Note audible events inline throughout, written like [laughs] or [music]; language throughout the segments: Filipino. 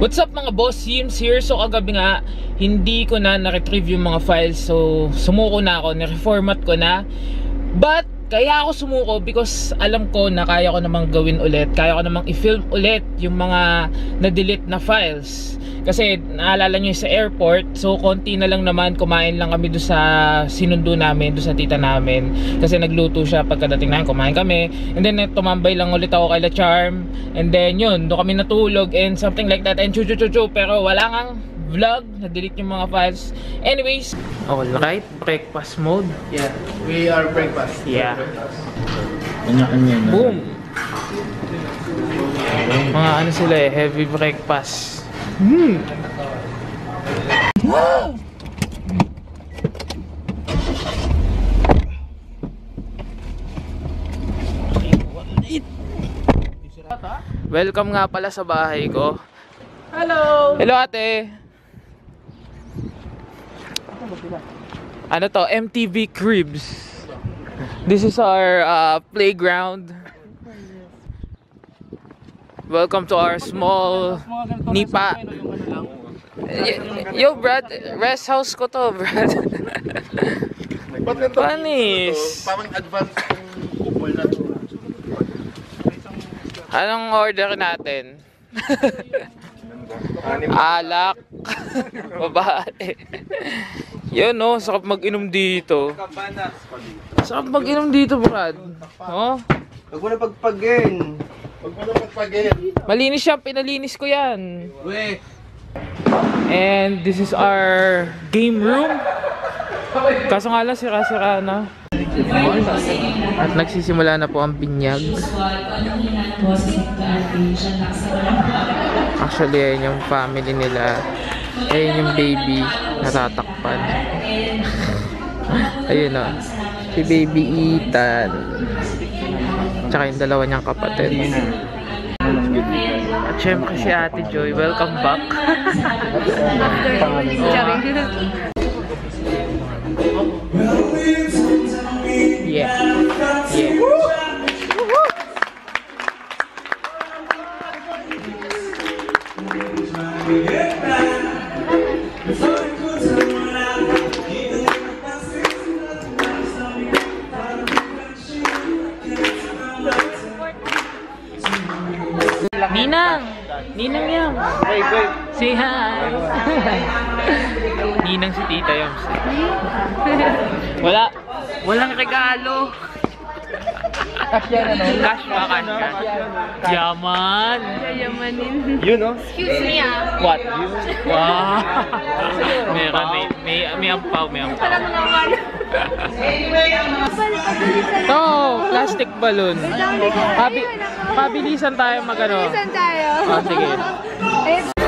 What's up mga boss? Sims here. So kagabi nga, hindi ko na na-retrieve yung mga files. So sumuko na ako, na-reformat ko na. But kaya ako sumuko because alam ko na kaya ko namang gawin ulit. Kaya ko namang i-film ulit yung mga na-delete na files. Kasi naalala nyo sa airport, so konti na lang naman, kumain lang kami doon sa sinundo namin, doon sa tita namin. Kasi nagluto siya pagkadating namin, kumain kami. And then tumambay lang ulit ako kay La Charm. And then yun, doon kami natulog and something like that. And chu chu chu pero wala ngang vlog, na-delete yung mga files. Anyways, alright, breakfast mode. Yeah, we are breakfast. Yeah. Kanya-kanya na. Boom! Mga ano sila eh, heavy breakfast. Hmm! Welcome nga pala sa bahay ko. Hello! Hello ate! Ano to? MTV Cribs. This is our uh, playground. Welcome to our small nipa. Yo, Brad, rest house ko to, Brad. Ba't ganito? Panis. Parang advance yung kupol na to. Anong order natin? Alak. [laughs] Babae. Yun no, sarap mag-inom dito. Sarap mag-inom dito, Brad. Oh, Huwag mo na pagpagin. Huwag mo na magpagin. malinis siya, pinalinis ko yan. And this is our game room. Kaso nga lang, sira-sira na. At nagsisimula na po ang binyag. Actually, ayan yung family nila. Ayan yung baby natatakpan. [laughs] Ayun o. Si baby Ethan. Tsaka yung dalawa niyang kapatid. At syempre si Ate Joy, welcome back. [laughs] yeah. Ninang! Ninang yan! wait, wait. Say hi! [laughs] Ninang si Tita Yams. Wala. Walang regalo. Cash yan ano? Cash ba? Cash cash. Yaman. Yayamanin. Yun no? Excuse me ah. What? Wow. Meron. May, may, may ampaw. May ampaw. Parang naman. To, plastic balloon. Pabi, pabilisan tayo magano. Saan tayo? Oh, sige.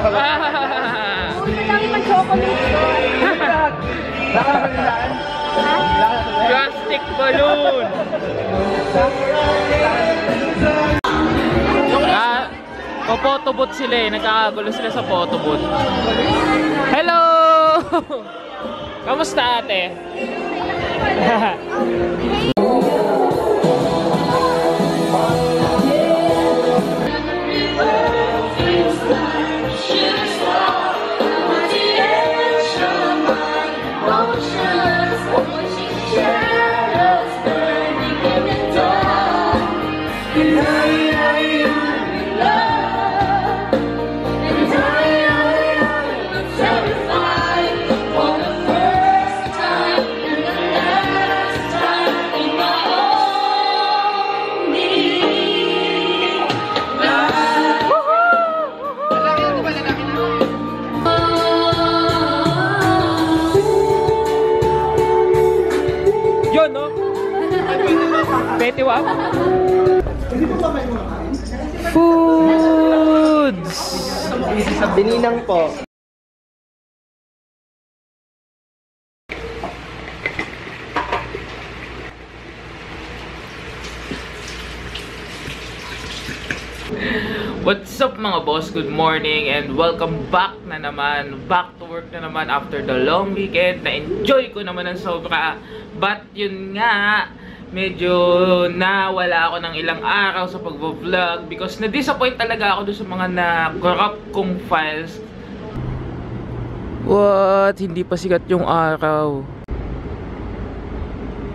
Mo. Ay, sa Ang dami pa chocolate ko. Nakakalilaan. Plastic balloon. Ah, po-photobooth sila eh. Nagkakagulo sila sa photobooth. Hello! [laughs] Kamusta ate? [laughs] [laughs] Betty Wap? Food! busy sa bininang po. What's up mga boss? Good morning and welcome back na naman. Back to work na naman after the long weekend. Na-enjoy ko naman ng sobra. But yun nga, medyo nawala ako ng ilang araw sa pag-vlog because na-disappoint talaga ako doon sa mga na-corrupt kong files. What? Hindi pa sikat yung araw.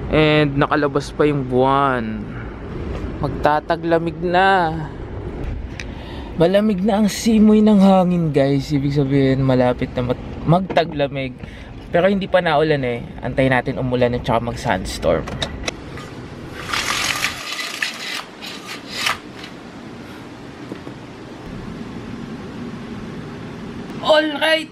And nakalabas pa yung buwan. Magtataglamig na. Malamig na ang simoy ng hangin guys. Ibig sabihin malapit na magtaglamig. Pero hindi pa naulan eh. Antayin natin umulan at saka mag-sandstorm. Alright!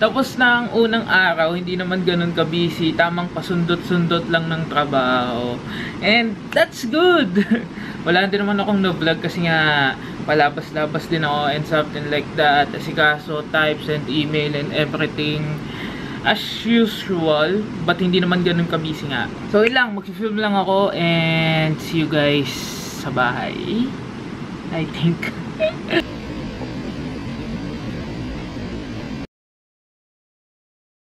Tapos na ang unang araw, hindi naman ganun ka-busy. Tamang pasundot-sundot lang ng trabaho. And that's good! [laughs] Wala din naman akong no-vlog kasi nga palabas-labas din ako and something like that. Asikaso, types and email and everything as usual. But hindi naman ganun ka-busy nga. So yun lang, mag-film lang ako and see you guys sa bahay. I think. [laughs]